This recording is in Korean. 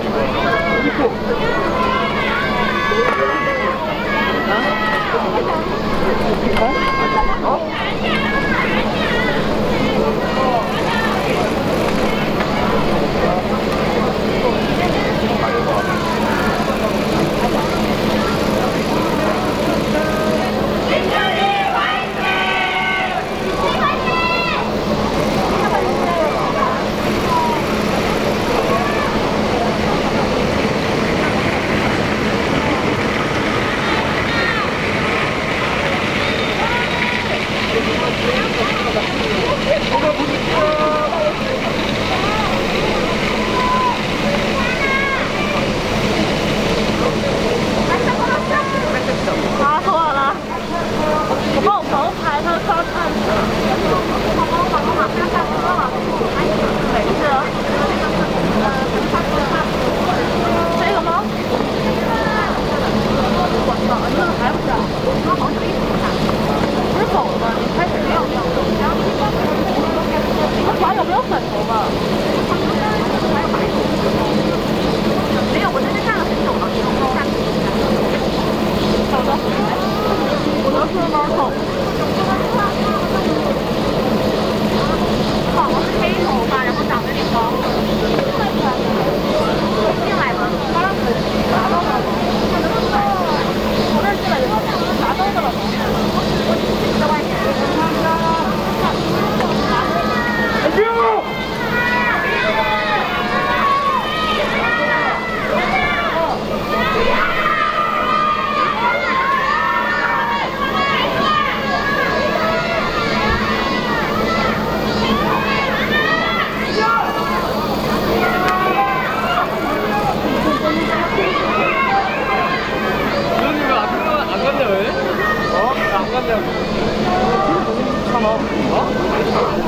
一步。拍他他 车蛮好。 이런 거안 안 갔냐 왜? 어? 안 갔냐고. 어?